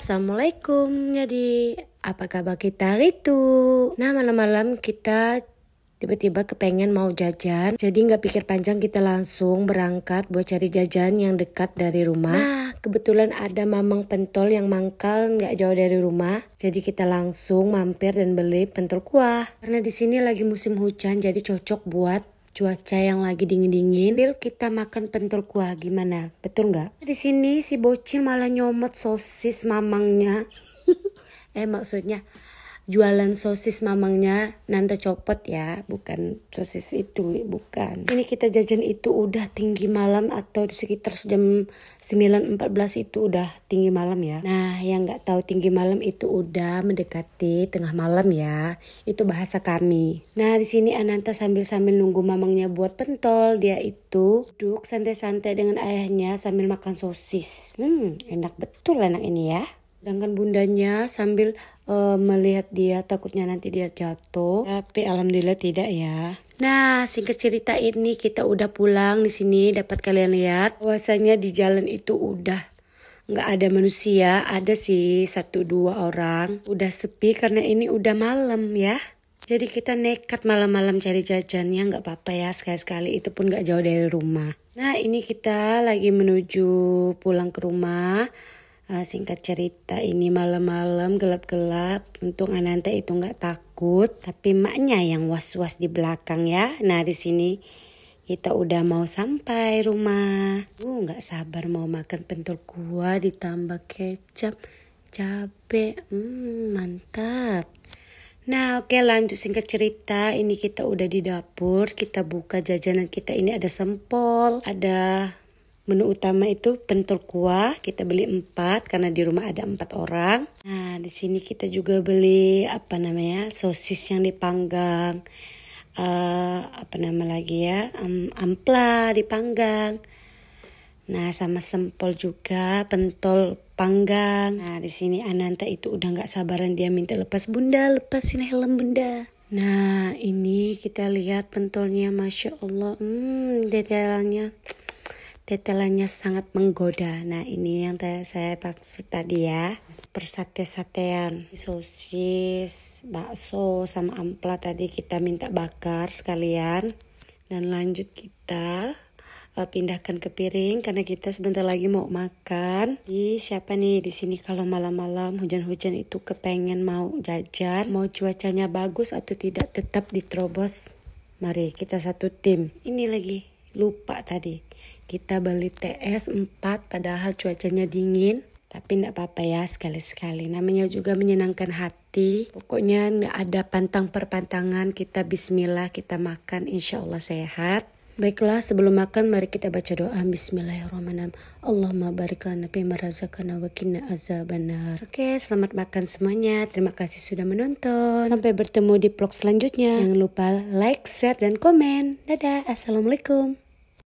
Assalamualaikum. Jadi, apa kabar kita itu? Nah, malam-malam kita tiba-tiba kepengen mau jajan. Jadi nggak pikir panjang kita langsung berangkat buat cari jajan yang dekat dari rumah. Nah, kebetulan ada mamang pentol yang mangkal nggak jauh dari rumah. Jadi kita langsung mampir dan beli pentol kuah. Karena di sini lagi musim hujan, jadi cocok buat cuaca yang lagi dingin-dingin, bil kita makan pentol kuah gimana? Betul nggak? Di sini si bocil malah nyomot sosis mamangnya. eh maksudnya jualan sosis mamangnya Nanta copot ya bukan sosis itu bukan. Ini kita jajan itu udah tinggi malam atau di sekitar jam 9.14 itu udah tinggi malam ya. Nah yang nggak tahu tinggi malam itu udah mendekati tengah malam ya. Itu bahasa kami. Nah di sini Ananta sambil sambil nunggu mamangnya buat pentol dia itu duduk santai-santai dengan ayahnya sambil makan sosis. Hmm enak betul anak ini ya. Sedangkan bundanya sambil uh, melihat dia takutnya nanti dia jatuh. Tapi alhamdulillah tidak ya. Nah, singkat cerita ini kita udah pulang di sini dapat kalian lihat bahwasanya di jalan itu udah nggak ada manusia, ada sih satu dua orang. Udah sepi karena ini udah malam ya. Jadi kita nekat malam-malam cari jajannya nggak apa-apa ya sekali-sekali itu pun nggak jauh dari rumah. Nah ini kita lagi menuju pulang ke rumah. Uh, singkat cerita ini malam-malam gelap-gelap. Untung Ananta itu nggak takut tapi maknya yang was-was di belakang ya. Nah di sini kita udah mau sampai rumah. Uh nggak sabar mau makan pentol kuah ditambah kecap cabe. Hmm, mantap. Nah oke okay, lanjut singkat cerita. Ini kita udah di dapur kita buka jajanan kita. Ini ada sempol ada Menu utama itu pentol kuah, kita beli empat karena di rumah ada empat orang. Nah, di sini kita juga beli apa namanya sosis yang dipanggang, uh, apa nama lagi ya, um, ampla dipanggang. Nah, sama sempol juga, pentol panggang. Nah, di sini Ananta itu udah nggak sabaran dia minta lepas bunda, lepasin helm bunda. Nah, ini kita lihat pentolnya, masya Allah, hmm, detailnya tetelannya sangat menggoda. Nah ini yang saya maksud tadi ya. Persate-satean, sosis, bakso, sama ampla tadi kita minta bakar sekalian. Dan lanjut kita uh, pindahkan ke piring karena kita sebentar lagi mau makan. Di siapa nih di sini kalau malam-malam hujan-hujan itu kepengen mau jajan, mau cuacanya bagus atau tidak tetap diterobos. Mari kita satu tim. Ini lagi lupa tadi. Kita beli TS 4 padahal cuacanya dingin. Tapi tidak apa-apa ya sekali-sekali. Namanya juga menyenangkan hati. Pokoknya ada pantang perpantangan kita bismillah kita makan insya Allah sehat Baiklah, sebelum makan mari kita baca doa Bismillahirrahmanirrahim. Allahumma barik lana fi marazakana wa qina azabannar. Oke, selamat makan semuanya. Terima kasih sudah menonton. Sampai bertemu di vlog selanjutnya. Jangan lupa like, share, dan komen. Dadah. Assalamualaikum.